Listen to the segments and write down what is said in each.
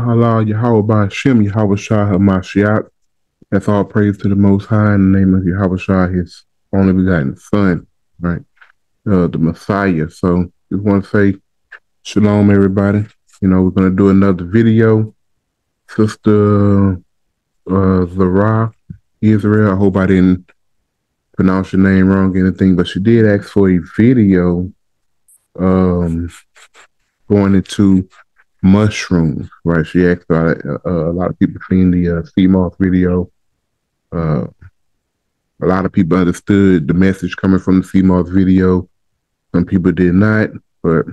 Mahala Yahweh Shem Yahweh Shah Hamashiach. That's all praise to the Most High in the name of Yahweh Shah, his only begotten Son, right? Uh, the Messiah. So just want to say shalom, everybody. You know, we're going to do another video. Sister uh, Zara Israel, I hope I didn't pronounce your name wrong or anything, but she did ask for a video um, going into mushrooms, right? She asked about it. Uh, uh, a lot of people seen the uh, moth video. Uh, a lot of people understood the message coming from the moth video. Some people did not, but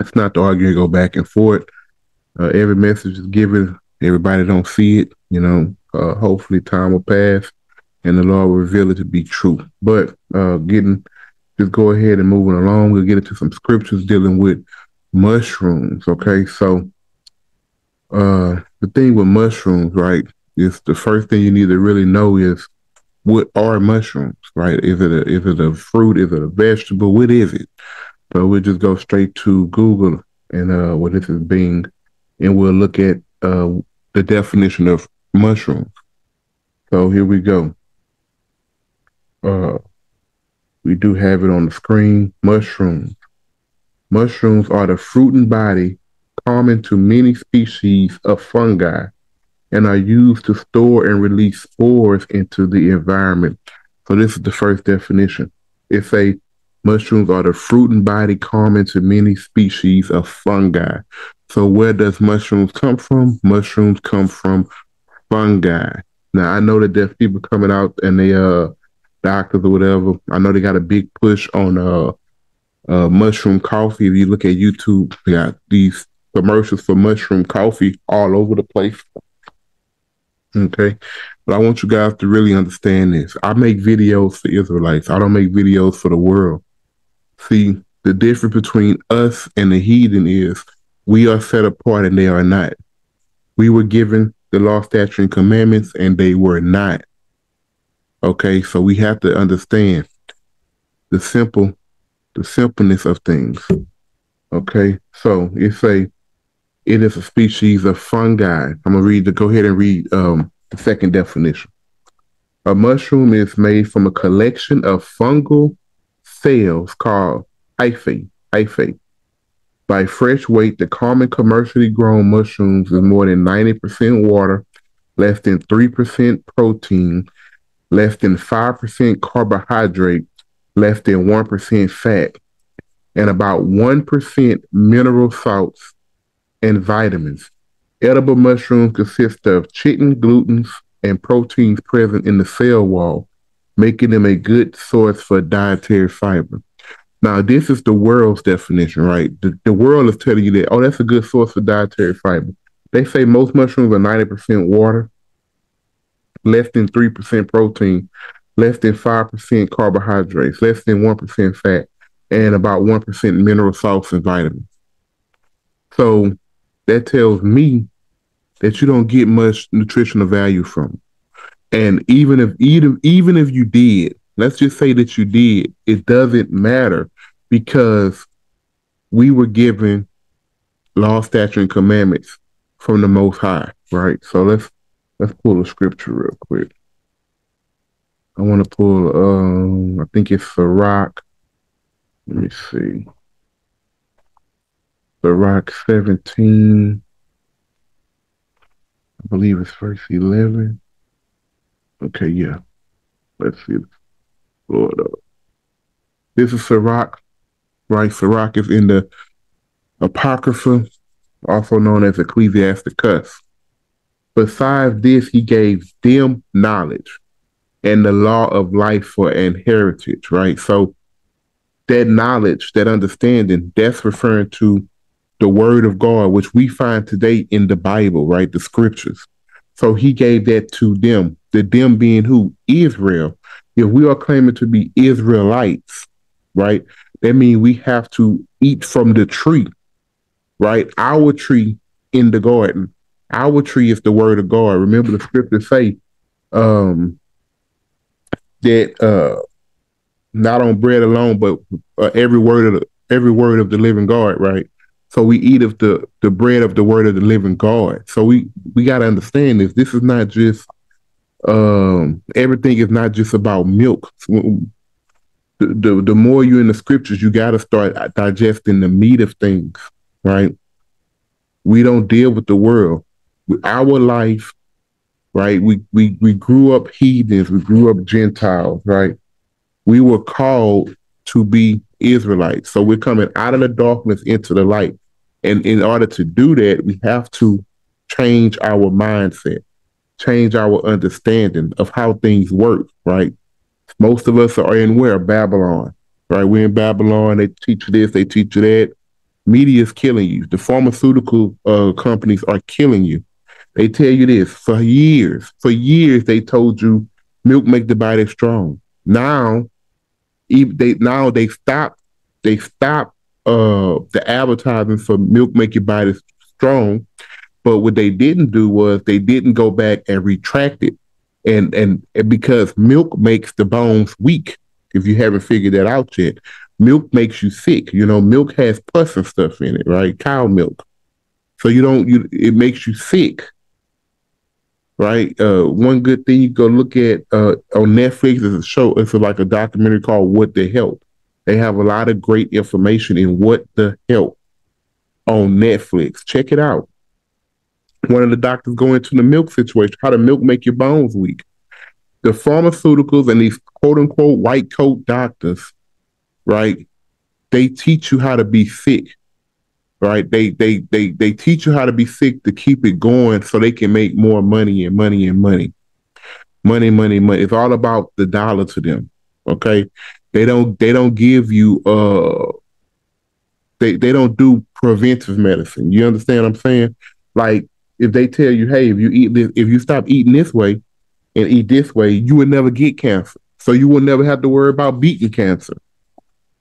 it's not to argue go back and forth. Uh, every message is given. Everybody don't see it. You know, uh, hopefully time will pass and the Lord will reveal it to be true. But uh, getting, just go ahead and moving along. We'll get into some scriptures dealing with mushrooms. Okay, so uh, the thing with mushrooms, right, is the first thing you need to really know is what are mushrooms, right? Is it a is it a fruit? Is it a vegetable? What is it? So we'll just go straight to Google and uh, what this is being, and we'll look at uh, the definition of mushrooms. So here we go. Uh, we do have it on the screen. Mushrooms. Mushrooms are the fruiting body common to many species of fungi and are used to store and release spores into the environment. So this is the first definition. It's a mushrooms are the fruiting body common to many species of fungi. So where does mushrooms come from? Mushrooms come from fungi. Now I know that there's people coming out and they uh doctors or whatever. I know they got a big push on uh, uh, mushroom coffee. If you look at YouTube, they got these commercials for mushroom coffee all over the place. Okay. But I want you guys to really understand this. I make videos for Israelites. I don't make videos for the world. See, the difference between us and the heathen is we are set apart and they are not. We were given the law, statute, and commandments, and they were not. Okay, so we have to understand the simple, the simpleness of things. Okay, so it's a it is a species of fungi. I'm gonna read the go ahead and read um, the second definition. A mushroom is made from a collection of fungal cells called hyphae. Hyphae. By fresh weight, the common commercially grown mushrooms is more than 90% water, less than 3% protein, less than 5% carbohydrate, less than 1% fat, and about 1% mineral salts and vitamins. Edible mushrooms consist of chitin, glutens, and proteins present in the cell wall, making them a good source for dietary fiber. Now, this is the world's definition, right? The, the world is telling you that, oh, that's a good source for dietary fiber. They say most mushrooms are 90% water, less than 3% protein, less than 5% carbohydrates, less than 1% fat, and about 1% mineral salts and vitamins. So that tells me that you don't get much nutritional value from. And even if even even if you did, let's just say that you did, it doesn't matter because we were given law, statute, and commandments from the Most High, right? So let's Let's pull the scripture real quick. I want to pull, um, I think it's Sirach. Let me see. Sirach 17. I believe it's verse 11. Okay, yeah. Let's see. Lord up. This is Sirach, right? Sirach is in the Apocrypha, also known as Ecclesiasticus. Besides this, he gave them knowledge and the law of life for an right? So that knowledge, that understanding, that's referring to the word of God, which we find today in the Bible, right? The scriptures. So he gave that to them, the them being who? Israel. If we are claiming to be Israelites, right? That means we have to eat from the tree, right? Our tree in the garden. Our tree is the word of God. Remember the scriptures say um, that uh, not on bread alone, but uh, every word of the, every word of the living God, right? So we eat of the the bread of the word of the living God. So we we got to understand this. This is not just um everything is not just about milk. The, the, the more you're in the scriptures, you got to start digesting the meat of things, right? We don't deal with the world. Our life, right? We we we grew up heathens, we grew up Gentiles, right? We were called to be Israelites. So we're coming out of the darkness into the light. And in order to do that, we have to change our mindset, change our understanding of how things work, right? Most of us are in where? Babylon, right? We're in Babylon. They teach you this, they teach you that. Media is killing you. The pharmaceutical uh, companies are killing you. They tell you this for years. For years, they told you milk make the body strong. Now they now they stop they stop uh the advertising for milk make your body strong. But what they didn't do was they didn't go back and retract it. And, and and because milk makes the bones weak, if you haven't figured that out yet, milk makes you sick. You know, milk has pus and stuff in it, right? Cow milk. So you don't you it makes you sick right? Uh, one good thing you go look at uh, on Netflix is a show. It's like a documentary called "What the Health." They have a lot of great information in "What the Health" on Netflix. Check it out. One of the doctors go into the milk situation, how to milk make your bones weak. The pharmaceuticals and these quote unquote white coat doctors, right? They teach you how to be sick right? They they they they teach you how to be sick to keep it going so they can make more money and money and money. Money, money, money. It's all about the dollar to them. Okay. They don't they don't give you uh they they don't do preventive medicine. You understand what I'm saying? Like if they tell you, hey, if you eat this, if you stop eating this way and eat this way, you will never get cancer. So you will never have to worry about beating cancer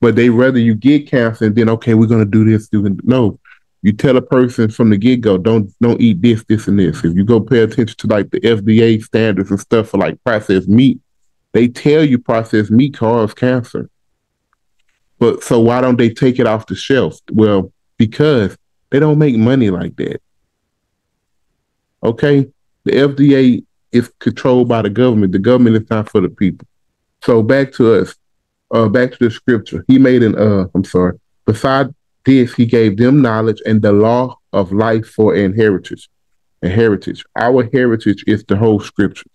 but they rather you get cancer and then okay, we're gonna do this. Do no, you tell a person from the get go, don't don't eat this, this, and this. If you go pay attention to like the FDA standards and stuff for like processed meat, they tell you processed meat causes cancer. But so why don't they take it off the shelf? Well, because they don't make money like that. Okay, the FDA is controlled by the government. The government is not for the people. So back to us uh, back to the scripture. He made an, uh, I'm sorry, beside this, he gave them knowledge and the law of life for an heritage. A heritage. Our heritage is the whole scriptures.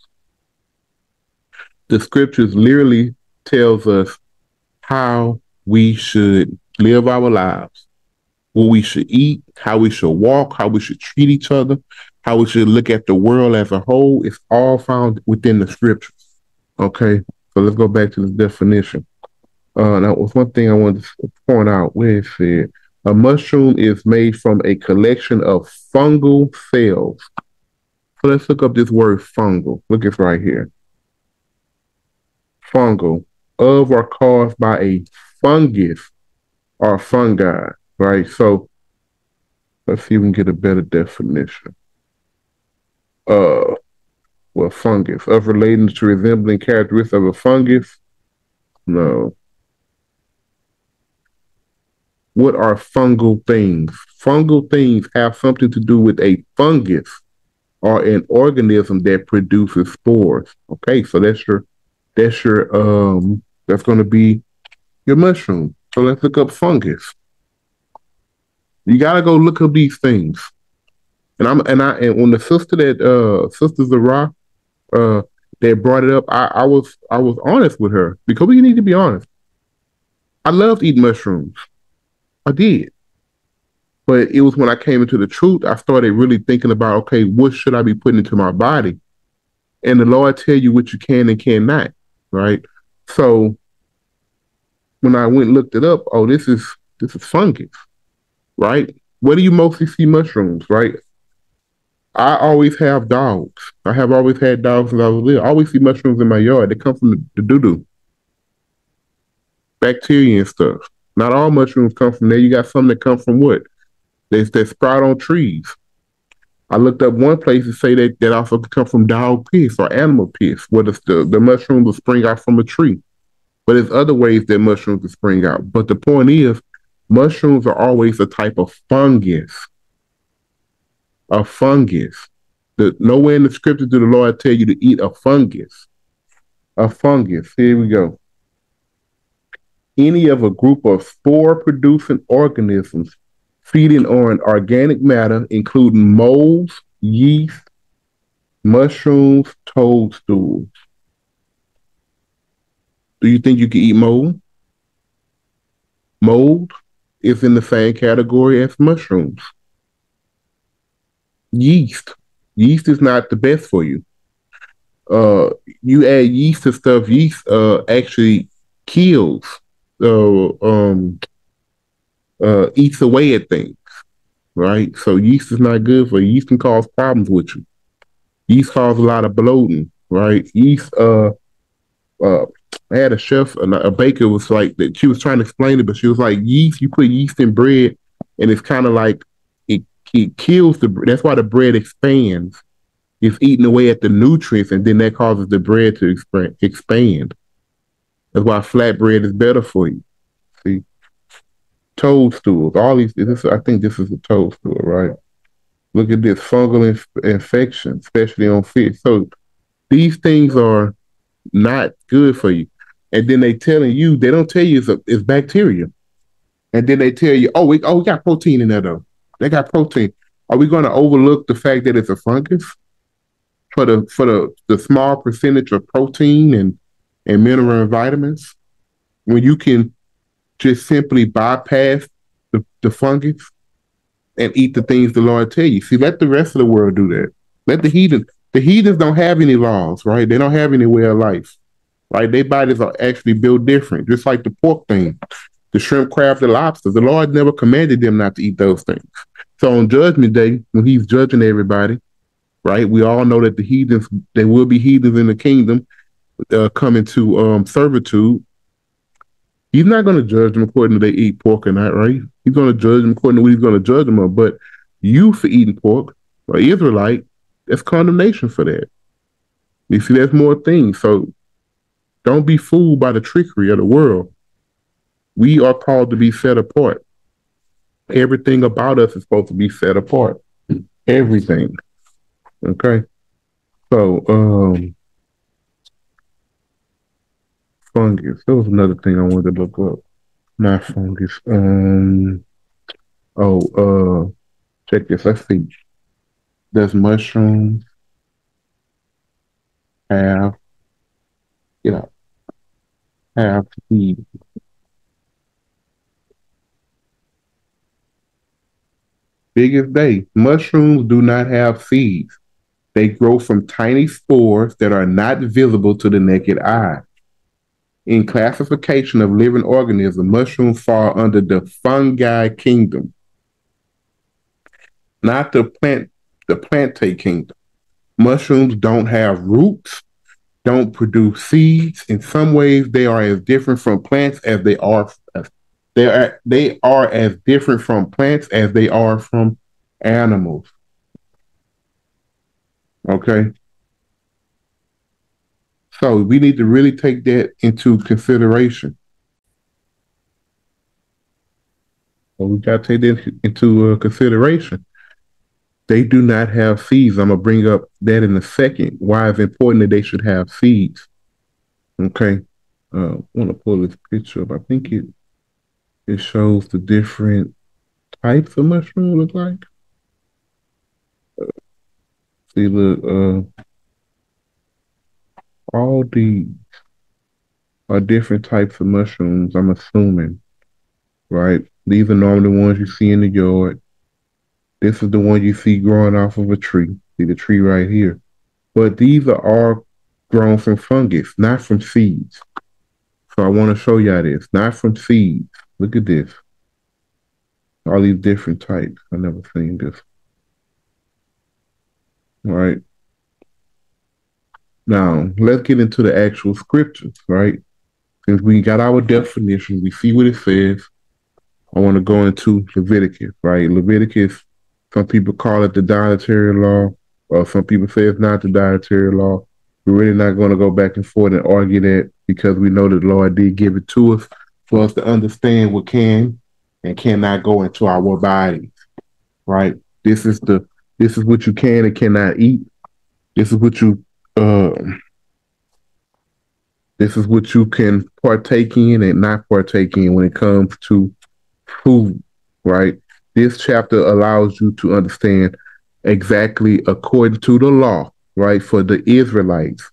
The scriptures literally tells us how we should live our lives, what we should eat, how we should walk, how we should treat each other, how we should look at the world as a whole. It's all found within the scriptures. Okay, so let's go back to the definition. Uh, that was one thing I wanted to point out. Where it a mushroom is made from a collection of fungal cells. So let's look up this word fungal. Look it's right here. Fungal of or caused by a fungus or fungi, right? So let's see if we can get a better definition. Uh, well, fungus of relating to resembling characteristics of a fungus. No. What are fungal things? Fungal things have something to do with a fungus or an organism that produces spores. Okay, so that's your that's your um that's gonna be your mushroom. So let's look up fungus. You gotta go look up these things. And I'm and I and when the sister that uh Sister Zara uh that brought it up, I, I was I was honest with her because we need to be honest. I loved eating mushrooms. I did. But it was when I came into the truth, I started really thinking about, okay, what should I be putting into my body? And the Lord tell you what you can and cannot, right? So when I went and looked it up, oh, this is this is fungus, right? Where do you mostly see mushrooms, right? I always have dogs. I have always had dogs since I was little. I always see mushrooms in my yard. They come from the, the doo doo, bacteria and stuff. Not all mushrooms come from there. You got some that come from what? They, they sprout on trees. I looked up one place to say that that also come from dog piss or animal piss, where the, the, the mushrooms will spring out from a tree. But there's other ways that mushrooms will spring out. But the point is, Mushrooms are always a type of fungus. A fungus. The, nowhere in the scripture do the Lord tell you to eat a fungus. A fungus. Here we go. Any of a group of spore producing organisms feeding on organic matter, including molds, yeast, mushrooms, toadstools. Do you think you can eat mold? Mold is in the same category as mushrooms. Yeast. Yeast is not the best for you. Uh, you add yeast to stuff. Yeast uh, actually kills, uh, um, uh, eats away at things, right? So yeast is not good for you. Yeast can cause problems with you. Yeast cause a lot of bloating, right? Yeast uh, uh, I had a chef, a, a baker was like that. She was trying to explain it, but she was like, yeast. You put yeast in bread, and it's kind of like it it kills the. That's why the bread expands. It's eating away at the nutrients, and then that causes the bread to expand. That's why flat bread is better for you. See, toadstools. All these. This, I think this is a toadstool, right? Look at this fungal inf- infection, especially on fish. So these things are not good for you. And then they telling you, they don't tell you it's, a, it's bacteria. And then they tell you, oh, we, oh, we got protein in there though. They got protein. Are we going to overlook the fact that it's a fungus for the for the, the small percentage of protein and and mineral and vitamins when you can just simply bypass the, the fungus and eat the things the Lord tell you? See, let the rest of the world do that. Let the heathen the heathens don't have any laws, right? They don't have any way of life, right? Their bodies are actually built different, just like the pork thing, the shrimp, crab, the lobster. The Lord never commanded them not to eat those things. So on Judgment Day, when He's judging everybody, right? We all know that the heathens, there will be heathens in the kingdom uh, coming to um, servitude. He's not going to judge them according to they eat pork or not, right? He's going to judge them according to what he's going to judge them on. But you for eating pork, or Israelite, that's condemnation for that. You see, that's more things. So don't be fooled by the trickery of the world. We are called to be set apart. Everything about us is supposed to be set apart. Everything. Okay. So, um, fungus. That was another thing I wanted to look up. Not fungus. Um, oh, uh, check this. Let's see. Does mushrooms have, you know, have seeds? Biggest day. Mushrooms do not have seeds. They grow from tiny spores that are not visible to the naked eye. In classification of living organisms, mushrooms fall under the fungi kingdom, not the plant the plantae kingdom. Mushrooms don't have roots, don't produce seeds. In some ways, they are as different from plants as they are. as They are they are as different from plants as they are from animals. Okay. So we need to really take that into consideration. We got to take that into uh, consideration they do not have seeds. I'm gonna bring up that in a second. Why it's important that they should have seeds. Okay, uh, I want to pull this picture up. I think it it shows the different types of mushroom look like. Uh, see, look, uh, all these are uh, different types of mushrooms. I'm assuming, right? These are normally the ones you see in the yard. This is the one you see growing off of a tree. See the tree right here. But these are all grown from fungus, not from seeds. So I want to show y'all this, not from seeds. Look at this. All these different types. I never seen this. Right. Now, let's get into the actual scriptures, right? Since we got our definition, we see what it says. I want to go into Leviticus, right? Leviticus some people call it the dietary law, or some people say it's not the dietary law. We're really not going to go back and forth and argue that because we know that the Lord did give it to us for us to understand what can and cannot go into our bodies. Right? This is the this is what you can and cannot eat. This is what you um this is what you can partake in and not partake in when it comes to food, right? This chapter allows you to understand exactly according to the law, right? For the Israelites,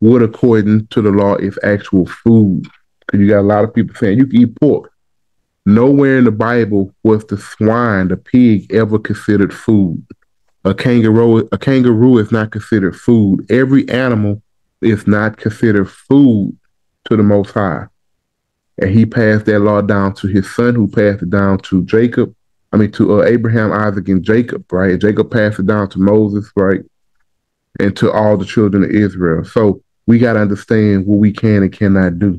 what according to the law is actual food. Because you got a lot of people saying you can eat pork. Nowhere in the Bible was the swine, the pig, ever considered food. A kangaroo, a kangaroo is not considered food. Every animal is not considered food to the Most High. And he passed that law down to his son, who passed it down to Jacob. I mean, to uh, Abraham, Isaac, and Jacob, right? Jacob passed it down to Moses, right? And to all the children of Israel. So we got to understand what we can and cannot do.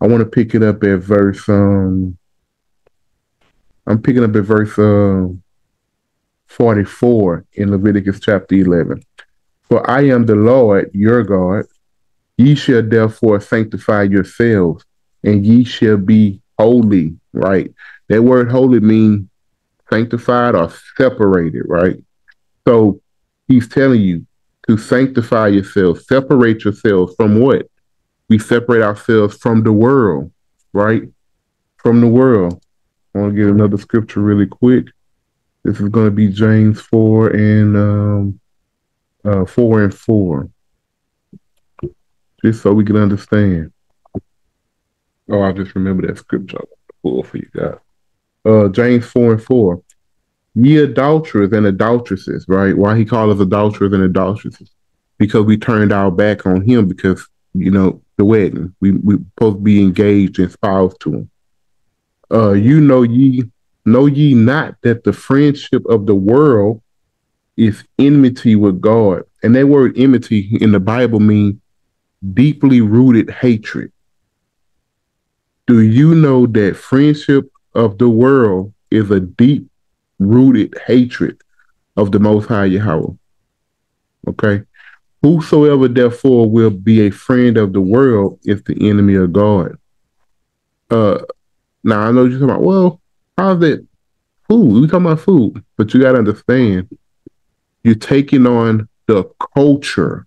I want to pick it up at verse, um, I'm picking up at verse uh, 44 in Leviticus chapter 11. For I am the Lord your God, Ye shall therefore sanctify yourselves, and ye shall be holy, right? That word holy means sanctified or separated, right? So he's telling you to sanctify yourself, separate yourselves from what? We separate ourselves from the world, right? From the world. I want to get another scripture really quick. This is going to be James 4 and um, uh, 4 and 4 just so we can understand. Oh, I just remember that scripture pull for you guys. Uh, James 4 and 4. Ye adulterers and adulteresses, right? Why he called us adulterers and adulteresses? Because we turned our back on him because, you know, the wedding. We we supposed to be engaged and spoused to him. Uh, you know ye know ye not that the friendship of the world is enmity with God. And that word enmity in the Bible means deeply rooted hatred. Do you know that friendship of the world is a deep rooted hatred of the Most High Yahweh? Okay. Whosoever therefore will be a friend of the world is the enemy of God. Uh now I know you're talking about, well, how's it food? We talking about food, but you gotta understand you're taking on the culture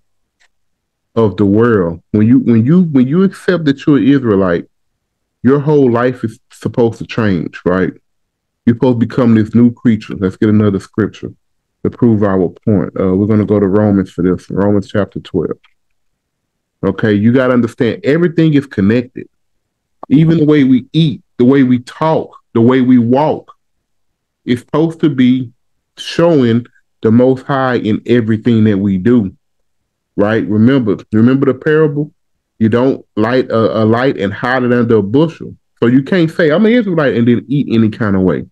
of the world. When you when you when you accept that you're an Israelite, your whole life is supposed to change, right? You're supposed to become this new creature. Let's get another scripture to prove our point. Uh, we're going to go to Romans for this. Romans chapter 12. Okay, you got to understand everything is connected. Even the way we eat, the way we talk, the way we walk, is supposed to be showing the Most High in everything that we do right? Remember, remember the parable. You don't light a, a light and hide it under a bushel. So you can't say I'm an Israelite and then eat any kind of way,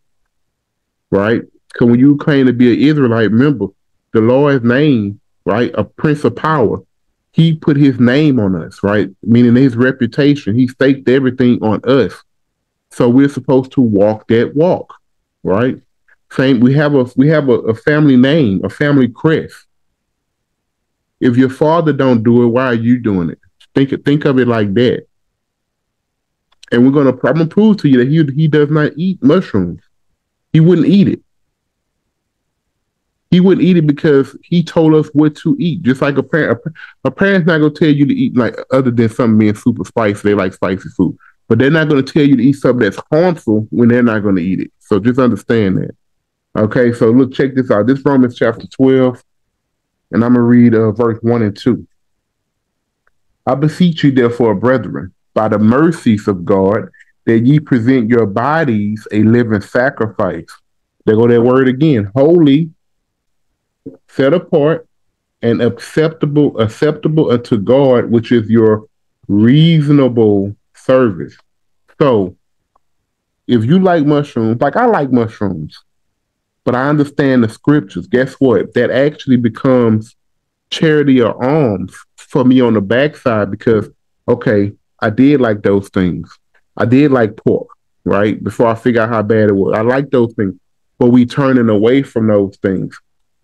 right? Because when you claim to be an Israelite, remember the Lord's name, right? A Prince of Power. He put His name on us, right? Meaning His reputation. He staked everything on us. So we're supposed to walk that walk, right? Same. We have a we have a, a family name, a family crest if your father don't do it, why are you doing it? Think it think of it like that. And we're gonna I'm gonna prove to you that he he does not eat mushrooms. He wouldn't eat it. He wouldn't eat it because he told us what to eat. Just like a parent, a, a parent's not gonna tell you to eat like other than something being super spicy. They like spicy food, but they're not gonna tell you to eat something that's harmful when they're not gonna eat it. So just understand that. Okay, so look, check this out. This Romans chapter twelve, and I'm going to read uh, verse 1 and 2. I beseech you, therefore, brethren, by the mercies of God, that ye present your bodies a living sacrifice. There go that word again holy, set apart, and acceptable, acceptable unto God, which is your reasonable service. So, if you like mushrooms, like I like mushrooms, but I understand the scriptures. Guess what? That actually becomes charity or alms for me on the backside because, okay, I did like those things. I did like pork, right? Before I figure out how bad it was. I like those things. But we turning away from those things.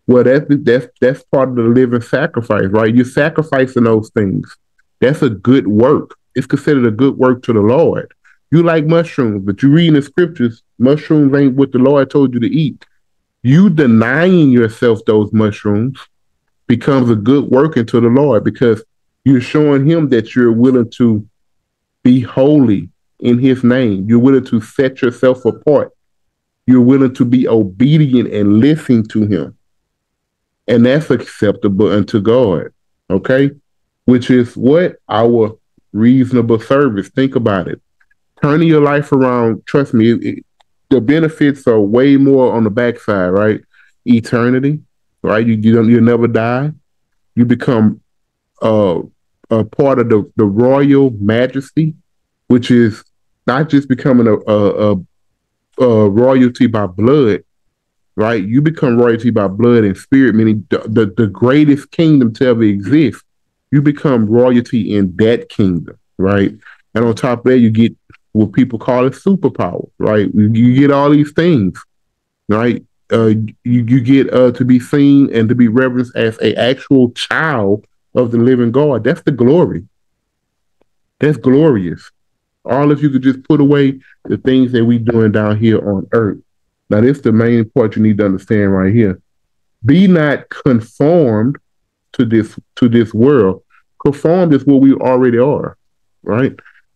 Well, that's that's that's part of the living sacrifice, right? You're sacrificing those things. That's a good work. It's considered a good work to the Lord. You like mushrooms, but you read in the scriptures, mushrooms ain't what the Lord told you to eat. You denying yourself those mushrooms becomes a good work into the Lord because you're showing him that you're willing to be holy in his name. You're willing to set yourself apart. You're willing to be obedient and listen to him. And that's acceptable unto God. Okay? Which is what? Our reasonable service. Think about it. Turning your life around, trust me, it, it, the benefits are way more on the backside, right? Eternity, right? You, you don't you'll never die. You become uh, a part of the, the royal majesty, which is not just becoming a, a, a, a royalty by blood, right? You become royalty by blood and spirit, meaning the, the, the greatest kingdom to ever exist. You become royalty in that kingdom, right? And on top of that, you get what people call a superpower, right? You get all these things, right? Uh, you, you get uh, to be seen and to be reverenced as a actual child of the living God. That's the glory. That's glorious. All if you could just put away the things that we doing down here on earth. Now, this is the main part you need to understand right here. Be not conformed to this to this world. Conformed is what we already are, right?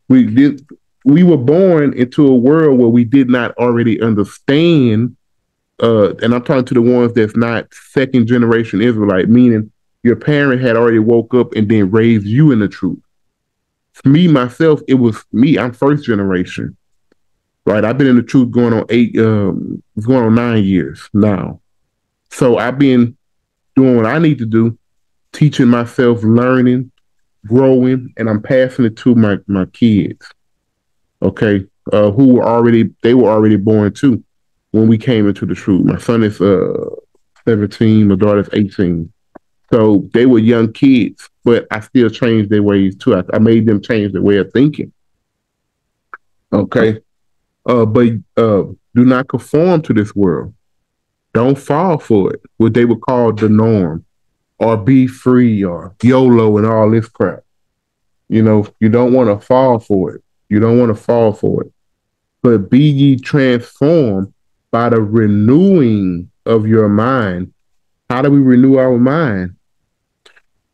We did we were born into a world where we did not already understand uh, and I'm talking to the ones that's not second generation Israelite, meaning your parent had already woke up and then raised you in the truth. Me, myself, it was me. I'm first generation. Right. I've been in the truth going on eight, um, going on nine years now. So I've been doing what I need to do, teaching myself, learning, growing, and I'm passing it to my, my kids. Okay. Uh, who were already, they were already born too when we came into the truth. My son is uh 17, my daughter's 18. So they were young kids, but I still changed their ways too. I, I made them change their way of thinking. Okay. Uh, but uh, do not conform to this world. Don't fall for it, what they would call the norm, or be free, or YOLO, and all this crap. You know, you don't want to fall for it. You don't want to fall for it. But be ye transformed by the renewing of your mind. How do we renew our mind?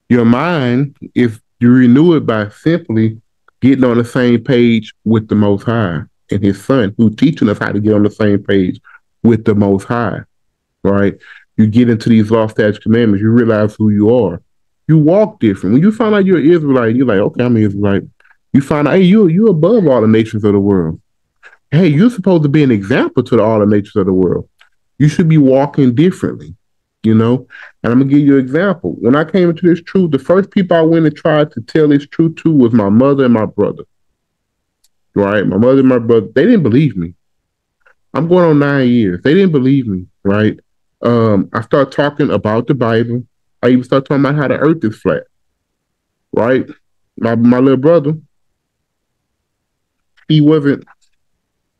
Your mind, if you renew it by simply getting on the same page with the Most High and His Son, who teaching us how to get on the same page with the Most High, right? You get into these law, statutes, commandments. You realize who you are. You walk different. When you find out you're an Israelite, you're like, okay, I'm an Israelite. You find out, hey, you you above all the nations of the world hey, you're supposed to be an example to the, all the nations of the world. You should be walking differently, you know? And I'm gonna give you an example. When I came into this truth, the first people I went and tried to tell this truth to was my mother and my brother. Right? My mother and my brother, they didn't believe me. I'm going on nine years. They didn't believe me, right? Um, I start talking about the Bible. I even start talking about how the earth is flat. Right? My my little brother, he wasn't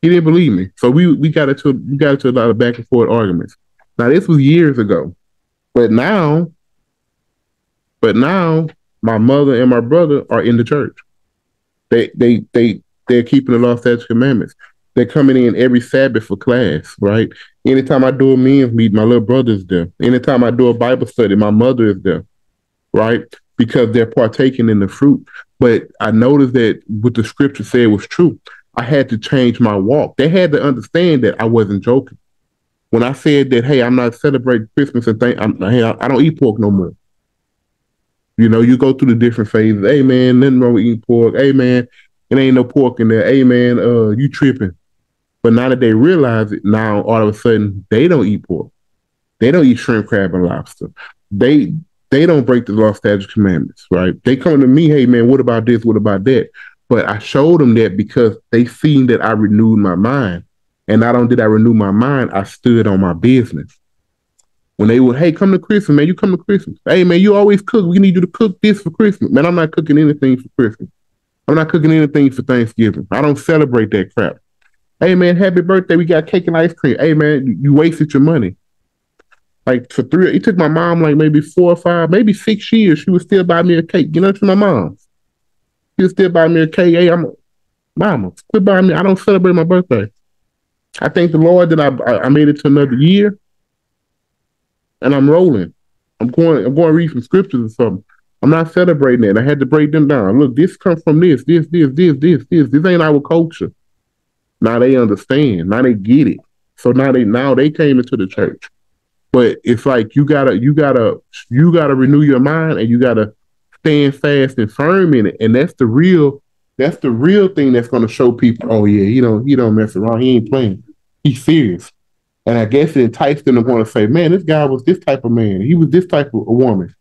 he didn't believe me. So we we got into we got into a lot of back and forth arguments. Now this was years ago, but now, but now my mother and my brother are in the church. They they they they're keeping the law, statutes, commandments. They're coming in every Sabbath for class, right? Anytime I do a men's meet, my little brother's there. Anytime I do a Bible study, my mother is there, right? Because they're partaking in the fruit. But I noticed that what the scripture said was true. I had to change my walk. They had to understand that I wasn't joking. When I said that, hey, I'm not celebrating Christmas and think, I'm, hey, I don't eat pork no more. You know, you go through the different phases. Hey, man, nothing wrong with eating pork. Hey, man, it ain't no pork in there. Hey, man, uh, you tripping. But now that they realize it, now all of a sudden they don't eat pork. They don't eat shrimp, crab, and lobster. They they don't break the law, statutes, commandments, right? They come to me, hey man, what about this? What about that? But I showed them that because they seen that I renewed my mind. And not only did I renew my mind, I stood on my business. When they would, hey, come to Christmas, man, you come to Christmas. Hey, man, you always cook. We need you to cook this for Christmas. Man, I'm not cooking anything for Christmas. I'm not cooking anything for Thanksgiving. I don't celebrate that crap. Hey, man, happy birthday. We got cake and ice cream. Hey, man, you wasted your money. Like for three, it took my mom like maybe four or five, maybe six years. She would still buy me a cake. You know, to my mom. He'll still buy me a KA. I'm Mama, quit buying me. I don't celebrate my birthday. I thank the Lord that I I made it to another year, and I'm rolling. I'm going. I'm going to read some scriptures or something. I'm not celebrating it. I had to break them down. Look, this comes from this, this, this, this, this, this. This ain't our culture. Now they understand. Now they get it. So now they now they came into the church. But it's like you gotta you gotta you gotta renew your mind and you gotta stand fast and firm in it. And that's the real that's the real thing that's gonna show people, oh yeah, you know, he don't mess around, he ain't playing. He's serious. And I guess it enticed them to want to say, man, this guy was this type of man. He was this type of woman.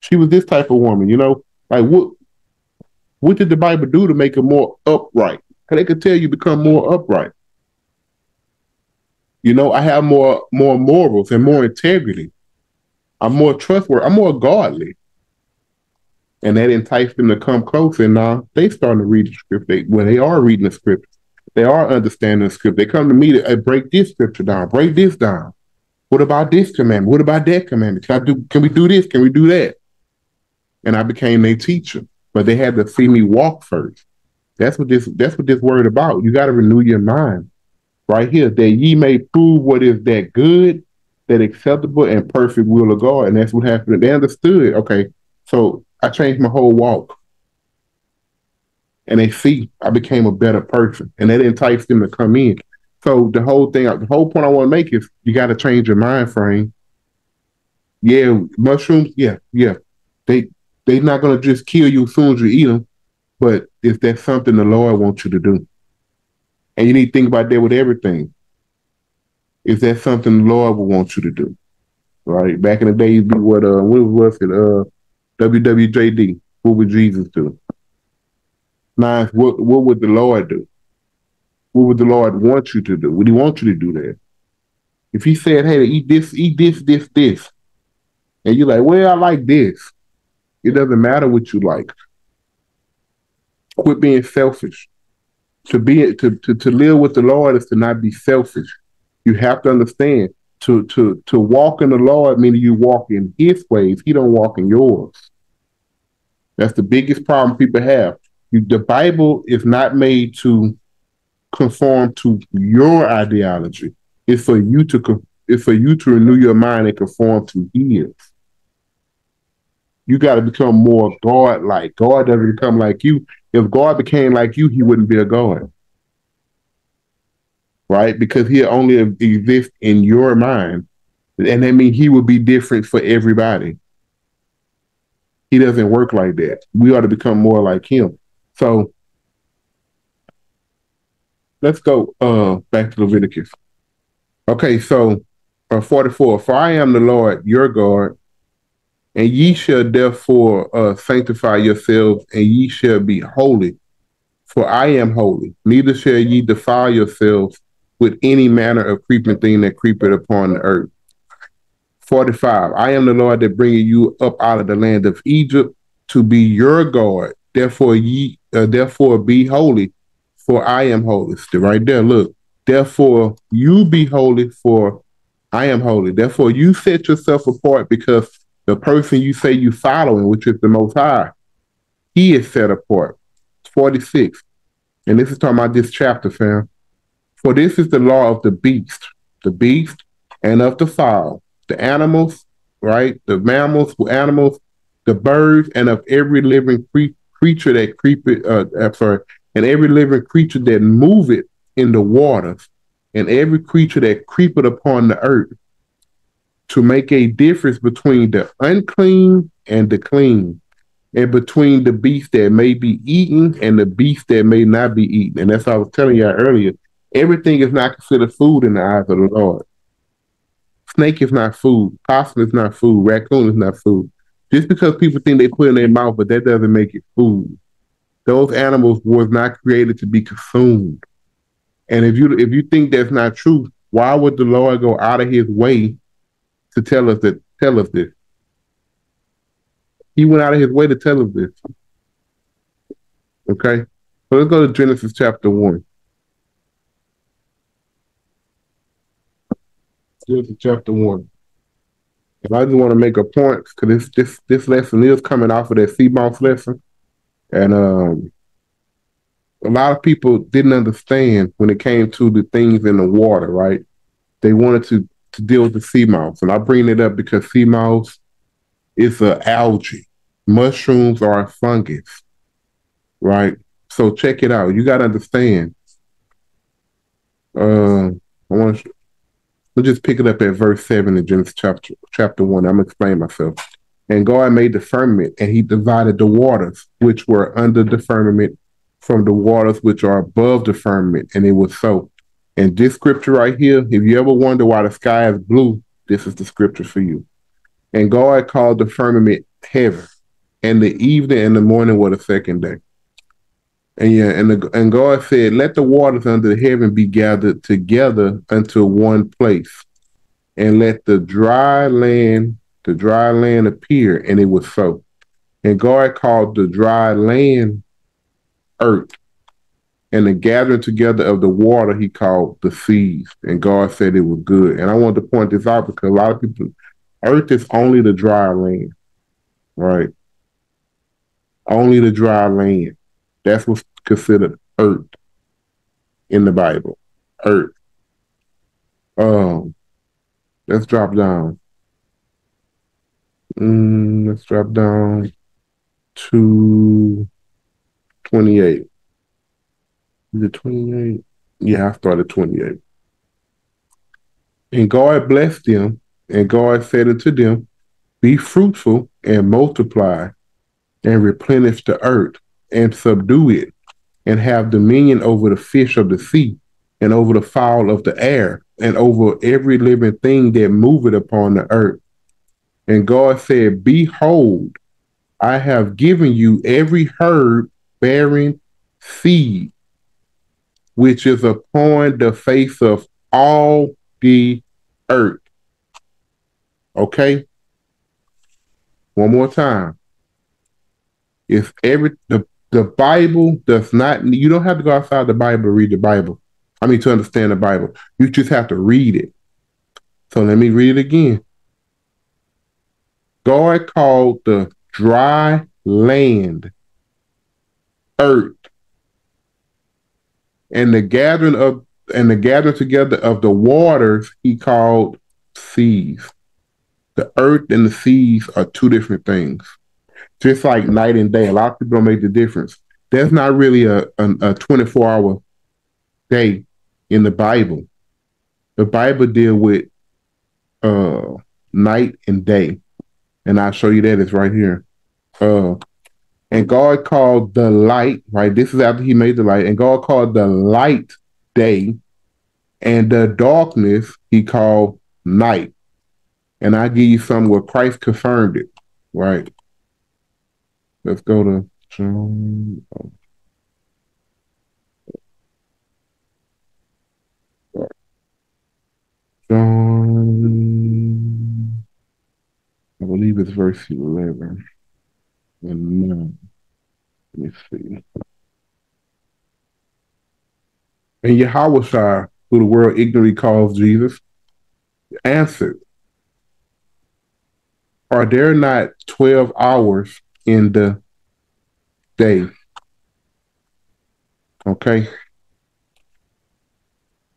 She was this type of woman, you know? Like what what did the Bible do to make it more upright? Because they could tell you become more upright. You know, I have more more morals and more integrity. I'm more trustworthy. I'm more godly. And that enticed them to come close. And now they starting to read the script. They, when they are reading the script, they are understanding the script. They come to me to uh, break this scripture down, break this down. What about this commandment? What about that commandment? Can I do? Can we do this? Can we do that? And I became their teacher, but they had to see me walk first. That's what this. That's what this word about. You got to renew your mind, right here. That ye may prove what is that good, that acceptable and perfect will of God. And that's what happened. They understood. Okay, so I changed my whole walk and they see I became a better person, and that enticed them to come in. So the whole thing, the whole point I want to make is you got to change your mind frame. Yeah, mushrooms. Yeah, yeah, they they're not gonna just kill you as soon as you eat them, but if that's something the Lord wants you to do, and you need to think about that with everything. If that something the Lord would want you to do? Right? Back in the days, be what uh, what was it? Uh, WWJD. What would Jesus do? Now, what what would the Lord do? What would the Lord want you to do? Would He want you to do that? If He said, "Hey, eat this, eat this, this, this," and you're like, "Well, I like this," it doesn't matter what you like. Quit being selfish. To be to to, to live with the Lord is to not be selfish. You have to understand to to to walk in the Lord, meaning you walk in His ways. He don't walk in yours. That's the biggest problem people have the Bible is not made to conform to your ideology. It's for you to it's for you to renew your mind and conform to His. You got to become more God-like. God doesn't become like you. If God became like you, He wouldn't be a God, right? Because He only exists in your mind, and that means He would be different for everybody. He doesn't work like that. We ought to become more like Him. So let's go uh, back to Leviticus. Okay, so uh, 44 For I am the Lord your God, and ye shall therefore uh, sanctify yourselves, and ye shall be holy, for I am holy. Neither shall ye defile yourselves with any manner of creeping thing that creepeth upon the earth. 45 I am the Lord that bringeth you up out of the land of Egypt to be your God. Therefore, ye uh, therefore be holy, for I am holy. Still right there. Look. Therefore, you be holy, for I am holy. Therefore, you set yourself apart because the person you say you following, which is the Most High, he is set apart. 46. And this is talking about this chapter, fam. For this is the law of the beast, the beast, and of the fowl, the animals, right? The mammals, the animals, the birds, and of every living creature creature that creepeth, uh, I'm sorry, and every living creature that moveth in the waters, and every creature that creepeth upon the earth, to make a difference between the unclean and the clean, and between the beast that may be eaten and the beast that may not be eaten. And that's what I was telling y'all earlier. Everything is not considered food in the eyes of the Lord. Snake is not food. Possum is not food. Raccoon is not food. Just because people think they put in their mouth, but that doesn't make it food. Those animals was not created to be consumed. And if you if you think that's not true, why would the Lord go out of his way to tell us that tell us this? He went out of his way to tell us this. Okay? So let's go to Genesis chapter one. Genesis chapter one. And I just want to make a point because this this this lesson is coming off of that sea moss lesson, and um, a lot of people didn't understand when it came to the things in the water, right? They wanted to to deal with the sea moss, and I bring it up because sea moss is an algae. Mushrooms are a fungus, right? So check it out. You got to understand. Uh, I want to. Just pick it up at verse seven in Genesis chapter chapter one. I'm gonna explain myself. And God made the firmament, and He divided the waters which were under the firmament from the waters which are above the firmament, and it was so. And this scripture right here, if you ever wonder why the sky is blue, this is the scripture for you. And God called the firmament heaven, and the evening and the morning were the second day. And yeah, and the, and God said, "Let the waters under the heaven be gathered together unto one place, and let the dry land, the dry land appear." And it was so. And God called the dry land earth, and the gathering together of the water He called the seas. And God said it was good. And I want to point this out because a lot of people, earth is only the dry land, right? Only the dry land. That's what's considered earth in the Bible. Earth. Um, let's drop down. Mm, let's drop down to 28. It 28? Yeah, I started 28. And God blessed them, and God said unto them, Be fruitful and multiply, and replenish the earth, and subdue it, and have dominion over the fish of the sea, and over the fowl of the air, and over every living thing that moveth upon the earth. And God said, Behold, I have given you every herb bearing seed, which is upon the face of all the earth. Okay? One more time. If every the the Bible does not, you don't have to go outside the Bible to read the Bible. I mean, to understand the Bible. You just have to read it. So let me read it again. God called the dry land earth and the gathering of and the gathering together of the waters he called seas the earth and the seas are two different things just like night and day. A lot of people don't make the difference. There's not really a, a, a 24 hour day in the Bible. The Bible deal with uh, night and day. And I'll show you that. It's right here. Uh, and God called the light, right? This is after he made the light. And God called the light day, and the darkness he called night. And I give you some where Christ confirmed it, right? Let's go to John. John, I believe it's verse 11 and 9. Let me see. And Yahweh who the world ignorantly calls Jesus, answered, Are there not 12 hours in the day. Okay?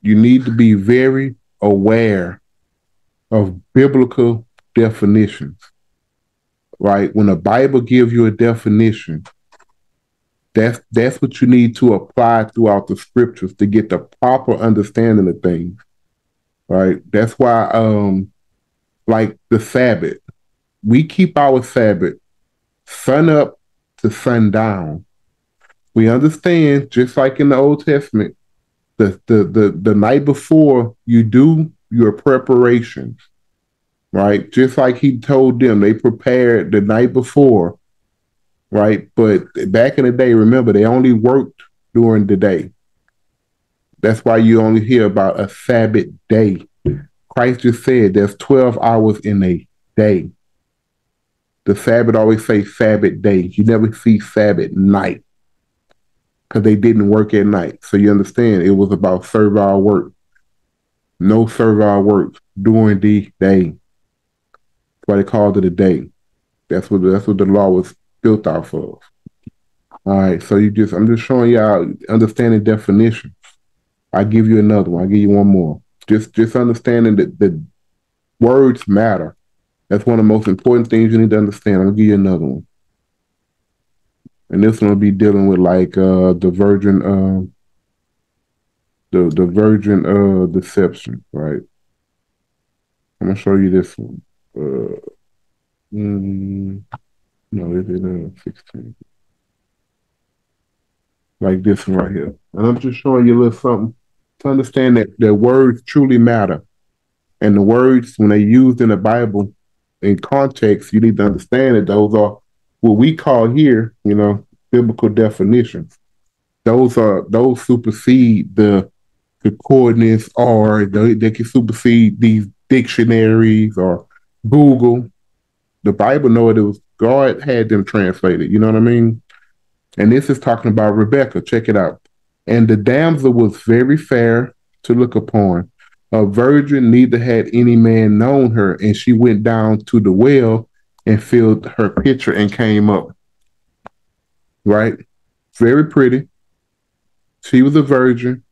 You need to be very aware of biblical definitions. Right? When the Bible gives you a definition, that's that's what you need to apply throughout the scriptures to get the proper understanding of things. Right? That's why um like the Sabbath. We keep our Sabbath sun up to sundown. We understand, just like in the Old Testament, the the the, the night before you do your preparations, right? Just like he told them, they prepared the night before, right? But back in the day, remember, they only worked during the day. That's why you only hear about a Sabbath day. Christ just said there's 12 hours in a day. The Sabbath always say Sabbath day. You never see Sabbath night because they didn't work at night. So you understand it was about servile work. No servile work during the day. Why they called it a day. That's what that's what the law was built off of. All right, so you just I'm just showing y'all understanding definitions. I give you another one. I give you one more. Just just understanding that the words matter. That's one of the most important things you need to understand. I'll give you another one. And this one will be dealing with like uh the virgin uh the the virgin uh deception, right? I'm gonna show you this one. Uh no, it is uh 16 like this one right here. And I'm just showing you a little something to understand that the words truly matter. And the words, when they're used in the Bible in context, you need to understand that those are what we call here, you know, biblical definitions. Those are those supersede the the coordinates or they, they can supersede these dictionaries or Google. The Bible was God had them translated. You know what I mean? And this is talking about Rebecca. Check it out. And the damsel was very fair to look upon. A virgin, neither had any man known her. And she went down to the well and filled her pitcher and came up. Right? Very pretty. She was a virgin.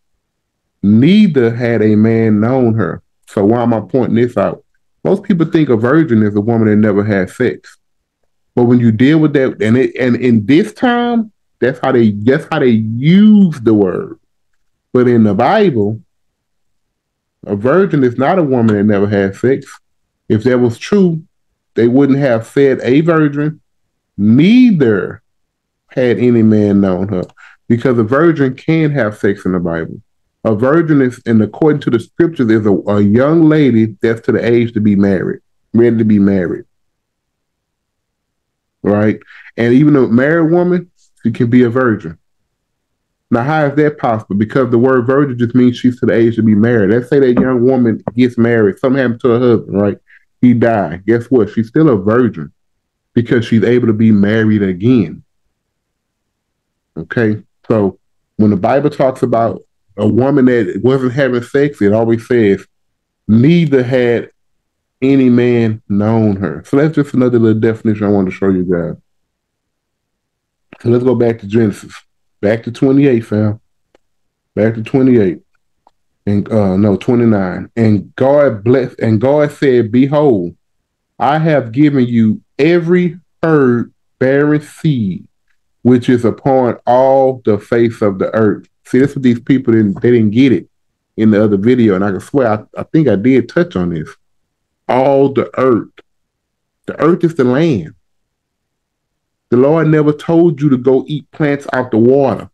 Neither had a man known her. So why am I pointing this out? Most people think a virgin is a woman that never had sex. But when you deal with that, and it, and in this time, that's how they that's how they use the word. But in the Bible, a virgin is not a woman that never had sex. If that was true, they wouldn't have said a virgin, neither had any man known her. Because a virgin can have sex in the Bible. A virgin is, and according to the scriptures, is a, a young lady that's to the age to be married, ready to be married. Right? And even a married woman, she can be a virgin. Now, how is that possible? Because the word virgin just means she's to the age to be married. Let's say that young woman gets married, something happens to her husband, right? He died. Guess what? She's still a virgin because she's able to be married again. Okay? So when the Bible talks about a woman that wasn't having sex, it always says, neither had any man known her. So that's just another little definition I want to show you guys. So let's go back to Genesis. Back to 28, fam. Back to 28. And uh no, 29. And God blessed and God said, Behold, I have given you every herb bearing seed, which is upon all the face of the earth. See, that's what these people didn't they didn't get it in the other video. And I can swear I, I think I did touch on this. All the earth. The earth is the land. The Lord never told you to go eat plants out the water.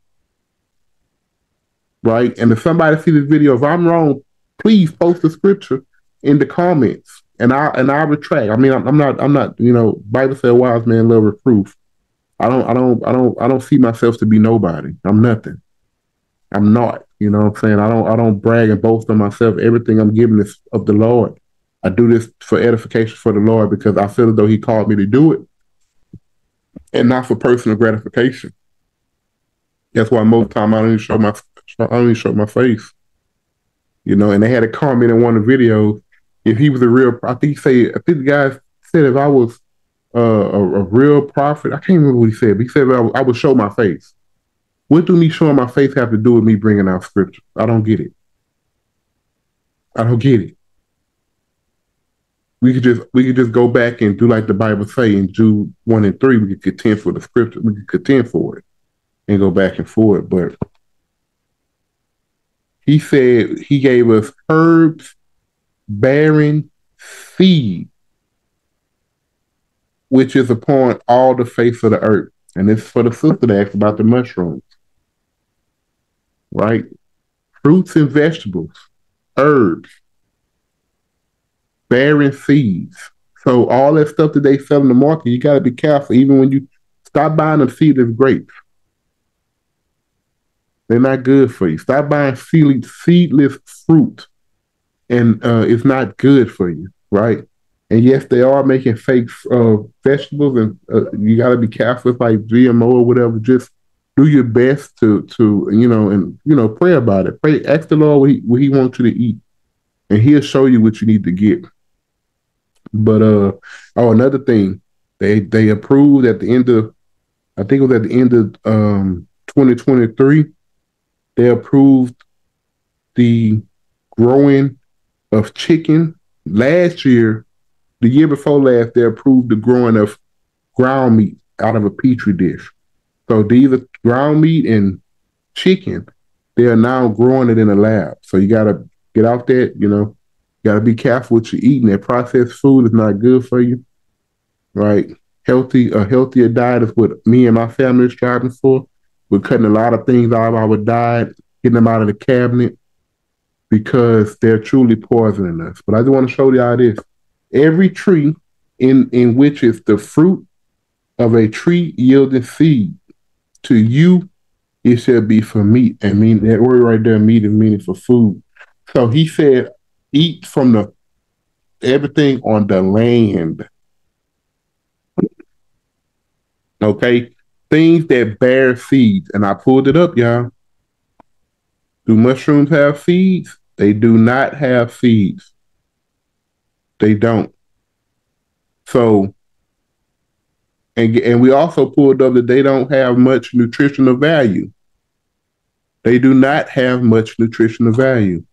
Right? And if somebody see this video, if I'm wrong, please post the scripture in the comments. And I and I retract. I mean, I'm, I'm not. I'm not. You know, Bible said, "Wise man love reproof." I don't. I don't. I don't. I don't see myself to be nobody. I'm nothing. I'm not. You know what I'm saying? I don't. I don't brag and boast on myself. Everything I'm giving is of the Lord. I do this for edification for the Lord because I feel as though He called me to do it and not for personal gratification. That's why most time I don't even show my I don't even show my face. You know, and they had a comment in one of the videos. If he was a real, I think he say, I think the guy said if I was uh, a, a, real prophet, I can't remember what he said. But he said I, I would show my face. What do me showing my face have to do with me bringing out scripture? I don't get it. I don't get it we could just we could just go back and do like the Bible say in Jude one and three. We could contend for the scripture. We could contend for it and go back and forth. But he said he gave us herbs bearing seed, which is upon all the face of the earth. And it's for the sister that asked about the mushrooms. Right? Fruits and vegetables, herbs, barren seeds. So all that stuff that they sell in the market, you got to be careful. Even when you stop buying a seedless grapes, they're not good for you. Stop buying seedless fruit, and uh, it's not good for you, right? And yes, they are making fake uh, vegetables, and uh, you got to be careful. with like GMO or whatever. Just do your best to to you know, and you know, pray about it. Pray, ask the Lord what He, what he wants you to eat, and He'll show you what you need to get. But uh oh, another thing, they they approved at the end of I think it was at the end of um, 2023, they approved the growing of chicken. Last year, the year before last, they approved the growing of ground meat out of a petri dish. So these are ground meat and chicken. They are now growing it in a lab. So you got to get out there. You know, you got to be careful what you're eating. That processed food is not good for you, right? Healthy, a healthier diet is what me and my family are striving for. We're cutting a lot of things out of our diet, getting them out of the cabinet because they're truly poisoning us. But I just want to show y'all this. Every tree in, in which is the fruit of a tree yielding seed, to you it shall be for meat. And mean that word right there, meat is meaning for food. So he said, eat from the everything on the land. Okay. Things that bear seeds. And I pulled it up, y'all. Do mushrooms have seeds? They do not have seeds. They don't. So, and and we also pulled up that they don't have much nutritional value. They do not have much nutritional value.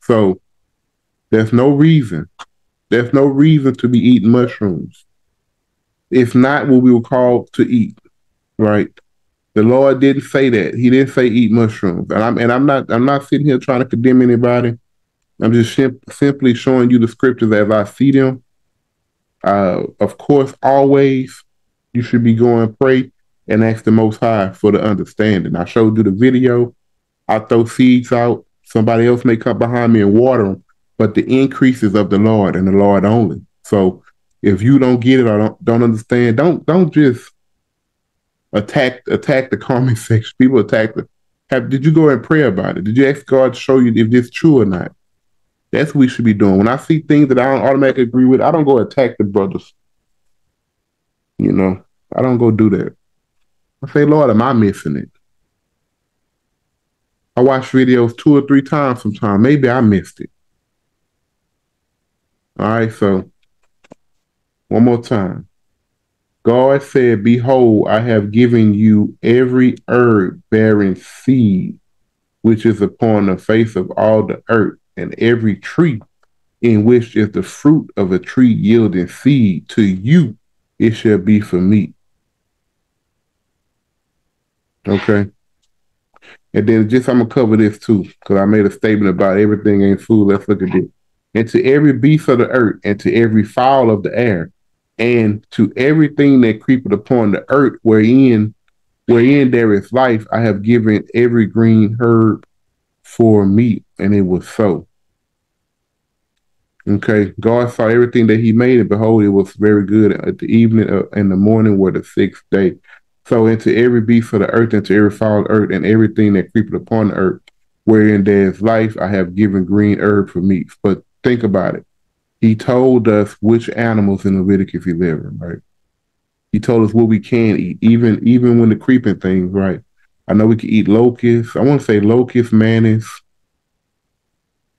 So, there's no reason. There's no reason to be eating mushrooms. It's not what we were called to eat, right? The Lord didn't say that. He didn't say eat mushrooms. And I'm and I'm not I'm not sitting here trying to condemn anybody. I'm just sim- simply showing you the scriptures as I see them. Uh, of course, always you should be going pray and ask the Most High for the understanding. I showed you the video. I throw seeds out. Somebody else may come behind me and water them, but the increase is of the Lord and the Lord only. So if you don't get it or don't, don't understand, don't don't just attack attack the comment section. People attack the. Have, did you go and pray about it? Did you ask God to show you if this true or not? That's what we should be doing. When I see things that I don't automatically agree with, I don't go attack the brothers. You know, I don't go do that. I say, Lord, am I missing it? I watch videos two or three times sometimes. Maybe I missed it. All right, so one more time. God said, Behold, I have given you every herb bearing seed, which is upon the face of all the earth, and every tree in which is the fruit of a tree yielding seed. To you it shall be for meat. Okay. And then just I'm gonna cover this too, because I made a statement about everything ain't food. Let's look at this. And to every beast of the earth, and to every fowl of the air, and to everything that creepeth upon the earth wherein wherein there is life i have given every green herb for meat and it was so. Okay? God saw everything that he made and behold it was very good at the evening uh, and the morning were the sixth day. So into every beast of the earth into every the earth and everything that creepeth upon the earth wherein there is life i have given green herb for meat. But think about it. He told us which animals in the Leviticus 11, right? He told us what we can eat, even even when the creeping things, right? I know we can eat locusts. I want to say locust, mantis,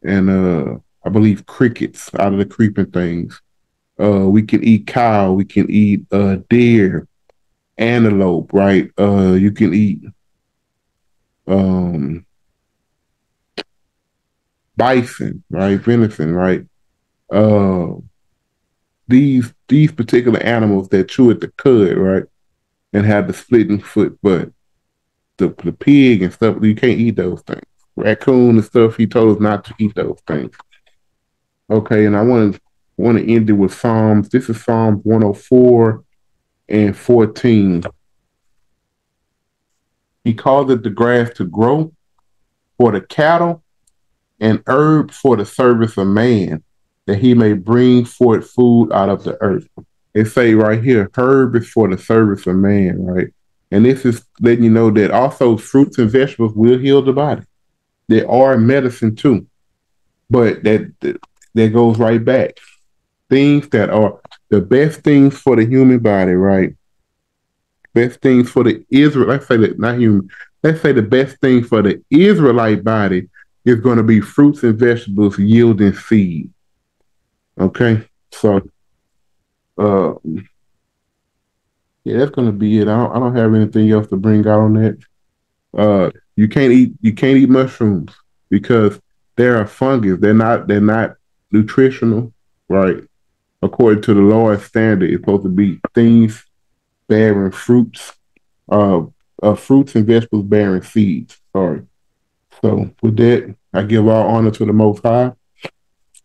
and uh, I believe crickets out of the creeping things. Uh, we can eat cow. We can eat uh, deer, antelope, right? Uh, you can eat um, bison, right? Venison, right? uh, these these particular animals that chew at the cud, right, and have the splitting foot, but the the pig and stuff, you can't eat those things. Raccoon and stuff, he told us not to eat those things. Okay, and I want to want to end it with Psalms. This is Psalms 104 and 14. He called it the grass to grow for the cattle and herb for the service of man that he may bring forth food out of the earth. It say right here, herb is for the service of man, right? And this is letting you know that also fruits and vegetables will heal the body. They are medicine too. But that that goes right back. Things that are the best things for the human body, right? Best things for the Israel, let's say that not human, let's say the best thing for the Israelite body is going to be fruits and vegetables yielding seed. Okay, so uh, yeah, that's gonna be it. I don't, I don't have anything else to bring out on that. Uh, you can't eat you can't eat mushrooms because they're a fungus. They're not they're not nutritional, right? According to the Lord's standard, it's supposed to be things bearing fruits, uh, uh fruits and vegetables bearing seeds. Sorry. So with that, I give all honor to the Most High.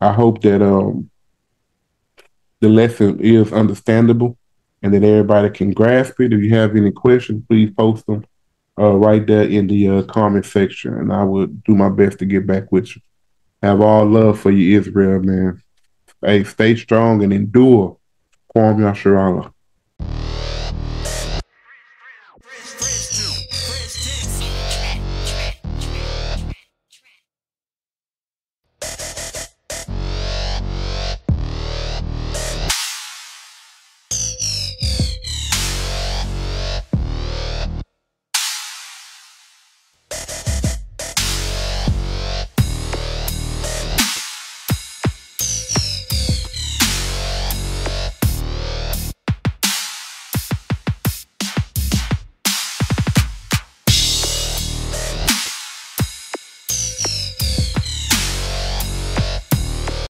I hope that um the lesson is understandable and that everybody can grasp it. If you have any questions, please post them uh, right there in the uh, comment section, and I will do my best to get back with you. Have all love for you, Israel, man. Hey, stay strong and endure. Kwam Yasharala.